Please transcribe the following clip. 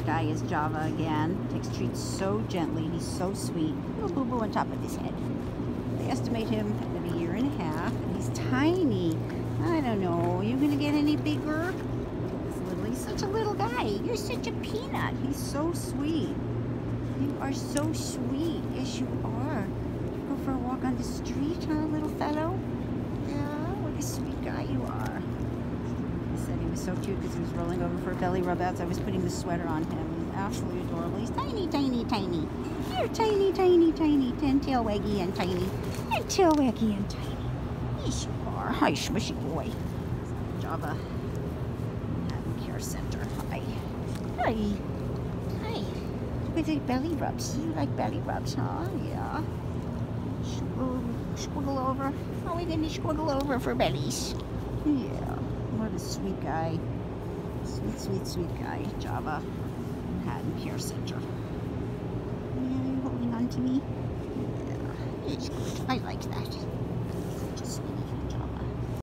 guy is Java again. Takes treats so gently. He's so sweet. Little boo boo on top of his head. They estimate him at a year and a half, and he's tiny. I don't know. Are you gonna get any bigger? He's such a little guy. You're such a peanut. He's so sweet. You are so sweet. Yes, you are. Go for a walk on the street, huh, little fellow? Yeah, what a sweet guy you are. He said he so cute because he was rolling over for belly rub as I was putting the sweater on him. Absolutely adorable. He's tiny, tiny, tiny. You're tiny, tiny, tiny. And tail waggy and tiny. And tail waggy and tiny. Yes, you are. Hi, smushy boy. Java Care Center. Hi. Hi. Hi. At the belly rubs. You like belly rubs, huh? Yeah. Squiggle, squiggle over. Oh, we're going to squiggle over for bellies. Yeah. What a sweet guy. Sweet, sweet, sweet guy. Java Manhattan Care Center. Yeah, you holding on to me? Yeah. It's good. I like that.